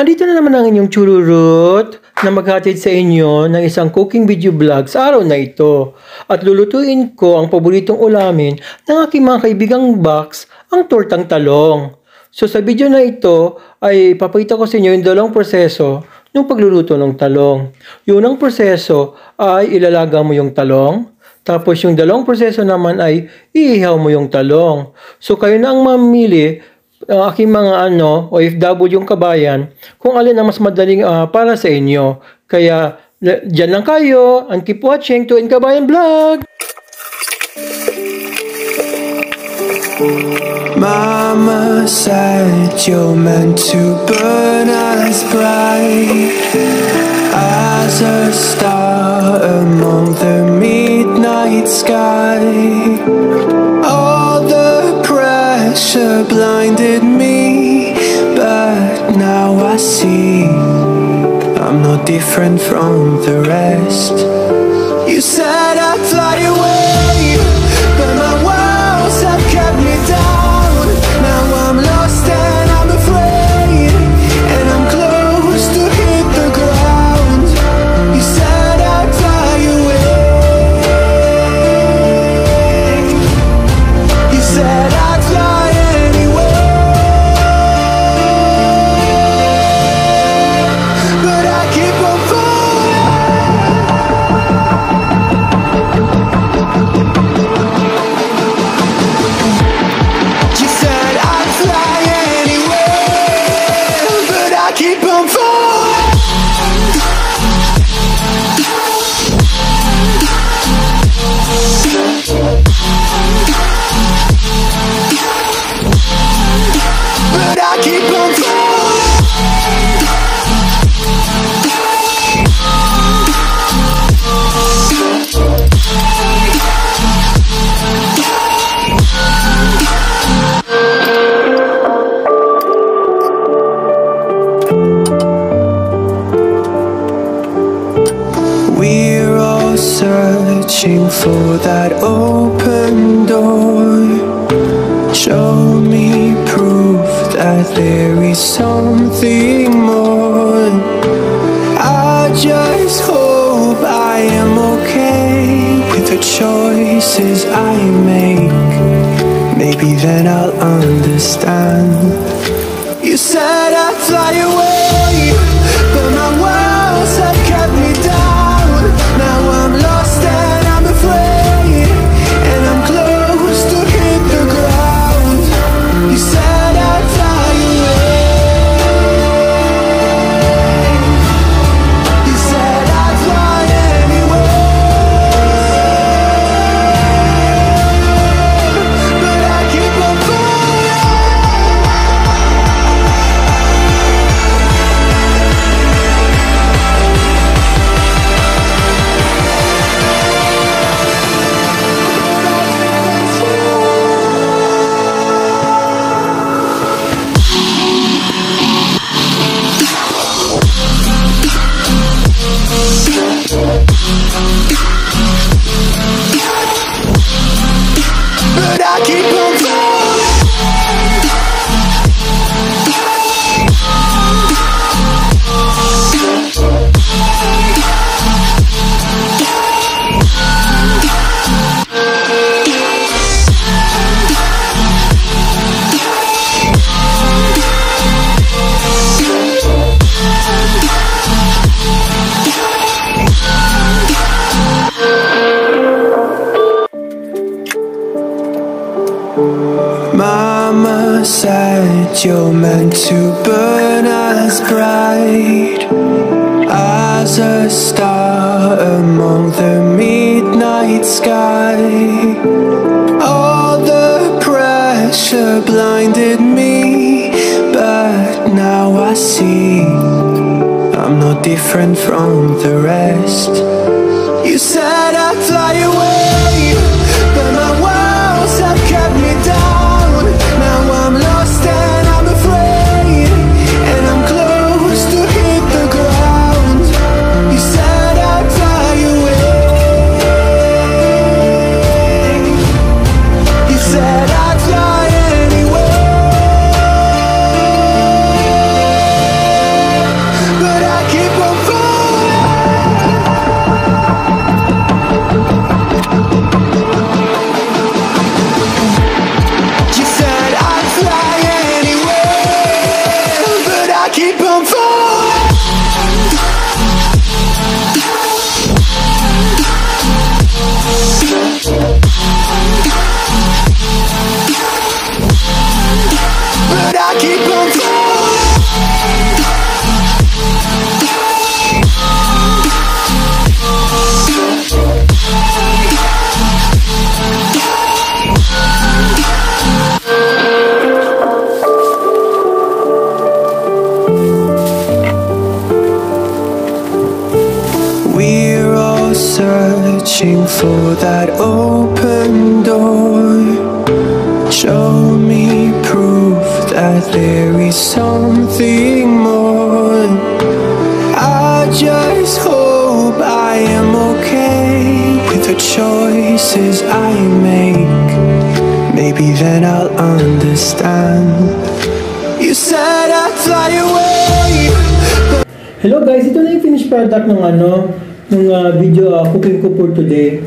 Andito na naman ang inyong chururut na maghatid sa inyo ng isang cooking video vlog sa araw na ito. At lulutuin ko ang paboritong ulamin ng aking mga kaibigang box, ang tortang talong. So sa video na ito ay papakita ko sa inyo yung dalawang proseso ng pagluluto ng talong. Yung unang proseso ay ilalaga mo yung talong. Tapos yung dalawang proseso naman ay iihaw mo yung talong. So kayo na ang mamili ang aking mga ano, OFW yung kabayan, kung alin ang mas madaling uh, para sa inyo. Kaya, dyan lang kayo and keep watching to Kabayan Vlog! Mama said you're meant to burn as bright different from the rest. You said I'd fly away for that open door. Show me proof that there is something more. I just hope I am okay with the choices I make. Maybe then I'll understand. You said I'd fly away, Mama said you're meant to burn as bright as a star among the midnight sky. All the pressure blinded me, but now I see I'm no different from the rest. You said I'd fly away, keep on falling. Searching for that open door. Show me proof that there is something more. I just hope I am okay with the choices I make. Maybe then I'll understand. You said I'd fly away. Hello guys, ito na yung finished product ng ano, ng ah, video ah, cooking ko for today.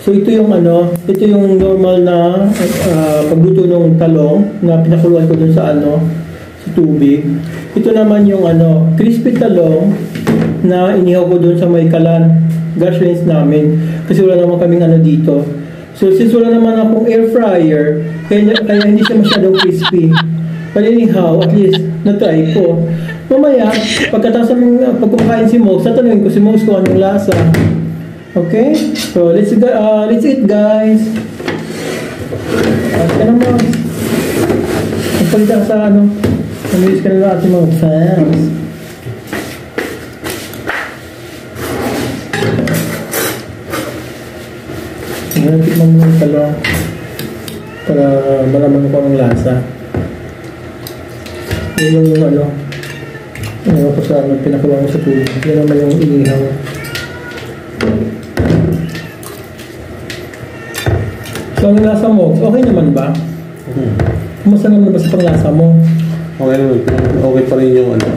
So ito yung ano, ito yung normal na ah, pagluto ng talong na pinakuluan ko dun sa ano, sa tubig. Ito naman yung ano, crispy talong na inihaw ko dun sa may kalan gas range namin kasi wala naman kaming ano dito. So since wala naman akong air fryer, kaya, kaya hindi siya masyadong crispy. But anyhow, at least na-try ko. Mamaya, pagkatapos ng uh, pagkumakain si Mox, tatanungin ko si Mox kung anong lasa. Okay? So, let's, uh, let's eat, guys. At ka na, Mox. Magpalita ka sa ano. Namilis ka na lang ating mga fans. Ngayon, tikman mo yung talong para malaman ko anong lasa. Yun yung ano, ano ko sa ano, pinakuha ko sa tubig. Yan naman yung inihaw. So, ang lasa mo, okay naman ba? Hmm. Kumusta naman ba sa panglasa mo? Okay naman. Okay pa rin yung ano,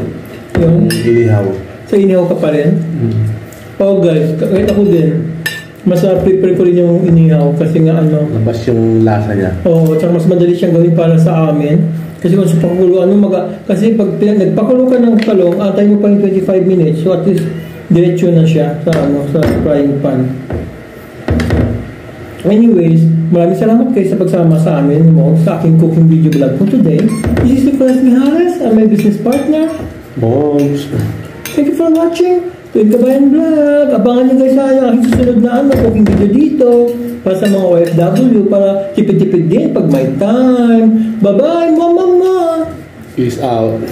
Yung inihaw. sa inihaw ka pa rin? Mm. Oo guys, kahit ako din. Mas uh, prefer ko rin yung inihaw kasi nga ano, Labas yung lasa niya. Oo, tsaka mas madali siyang gawin para sa amin. Kasi kung sa pakulo, ano maga, kasi pag nagpakulo ka ng talong, antay mo pa yung 25 minutes, so at least diretso na siya sa ano sa frying pan. Anyways, maraming salamat kayo sa pagsama sa amin mo sa aking cooking video vlog for today. This is Nicolas Mijares, I'm my business partner. Bones. Thank you for watching. Tuwing Kabayan Vlog. Abangan nyo guys sa aking susunod na ano, cooking video dito. Para sa mga OFW, para tipid-tipid din pag may time. Bye-bye, mama! Peace out.